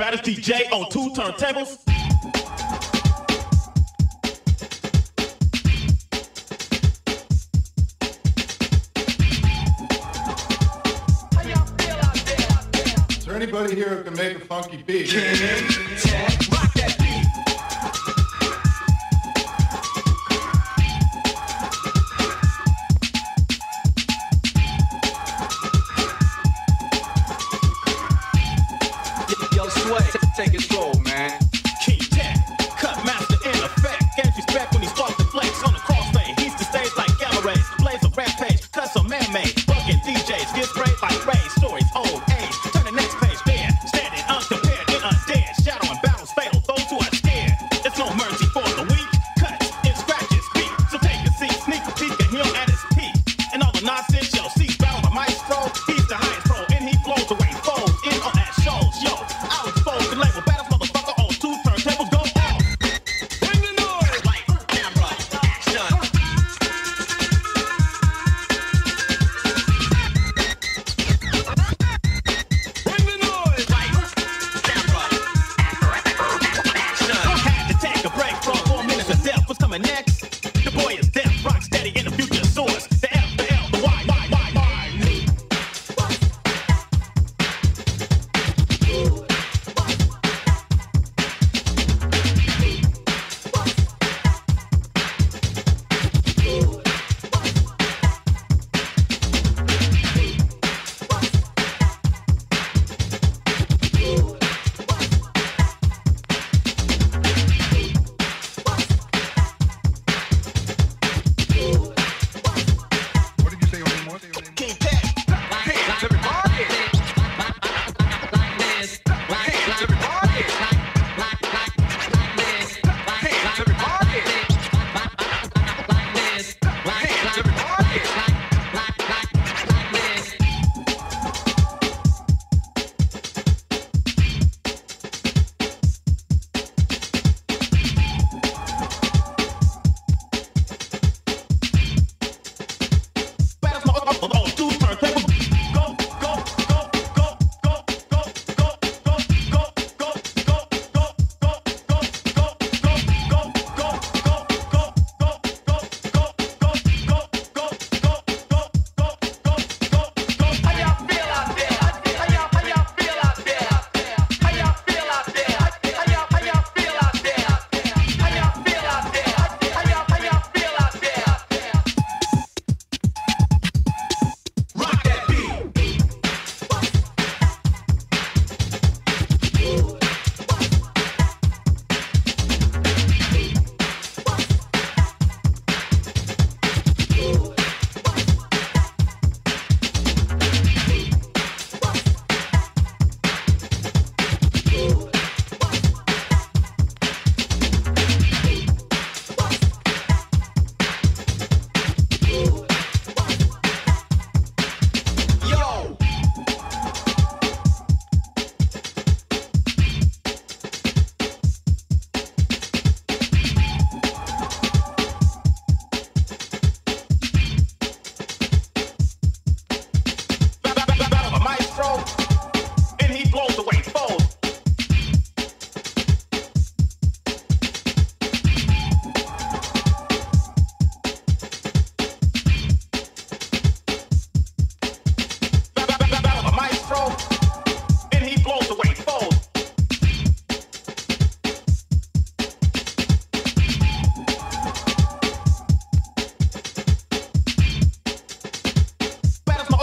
Batters DJ on two turntables. Is there anybody here who can make a funky beat? sway, take it slow. The boy is death, rock steady in the future.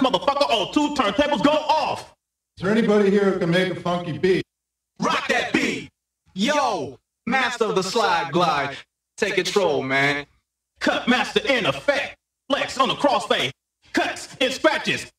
O2 turntables go off. Is there anybody here who can make a funky beat? Rock that beat. Yo, master of the slide glide. Take control, man. Cut master in effect. Flex on the crossfade. Cuts and scratches.